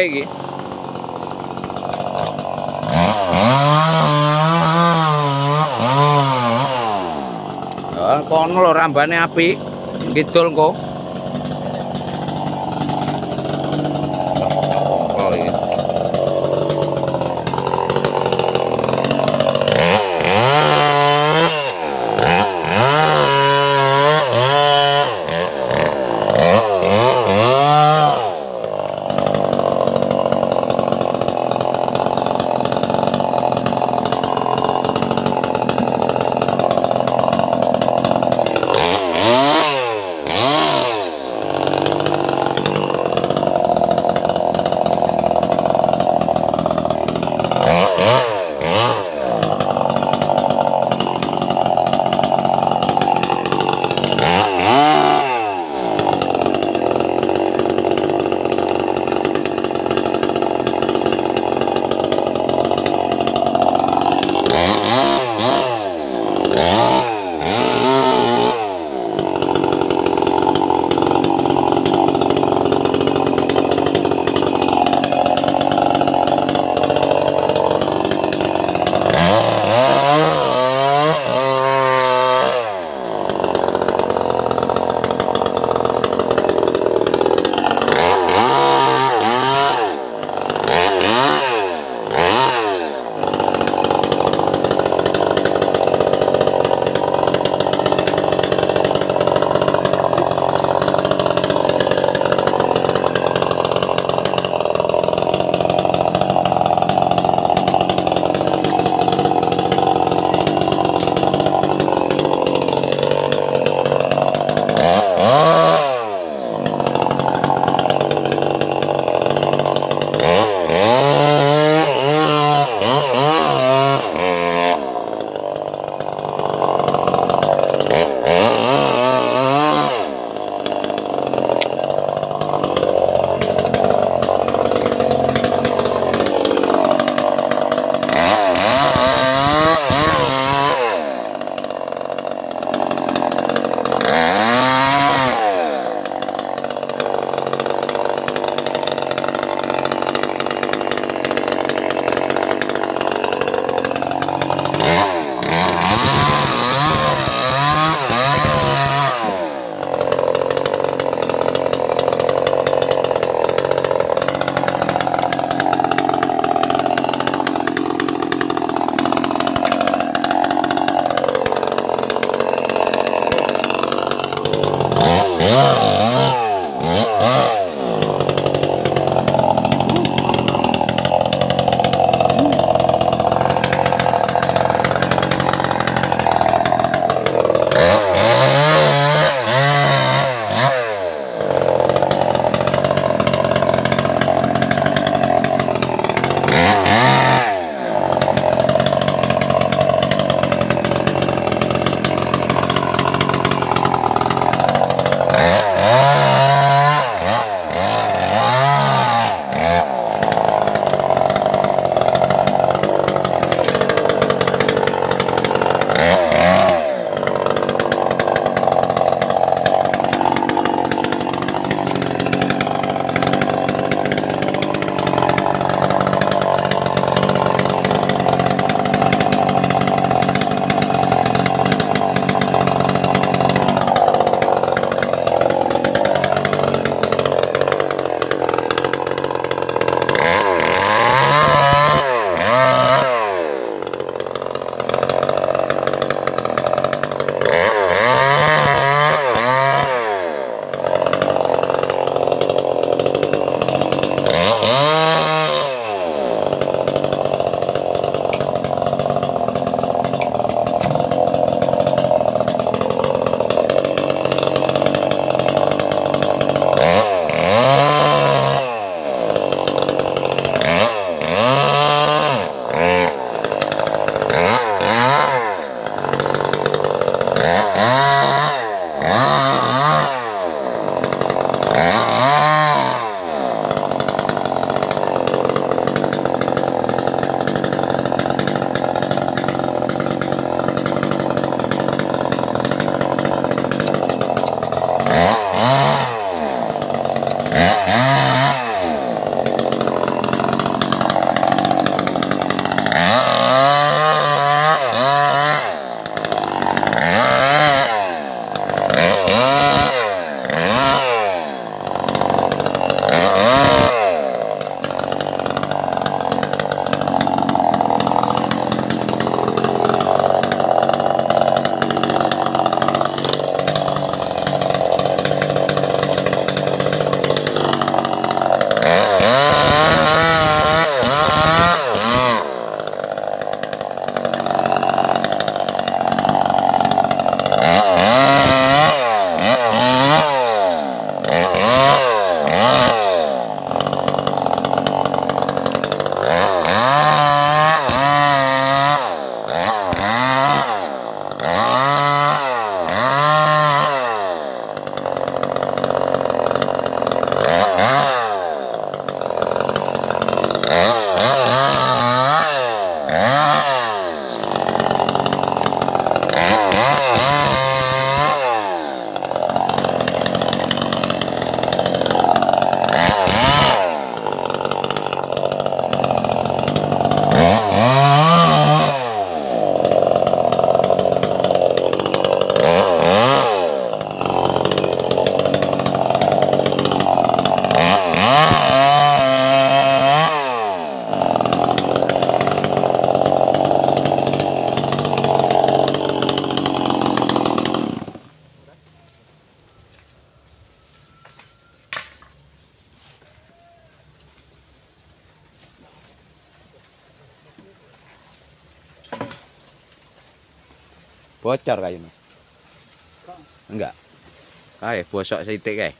iki. Ya, kono lho rambane apik. Kidul kok. Bocor kayaknya. Enggak. Kae bosok sithik kae.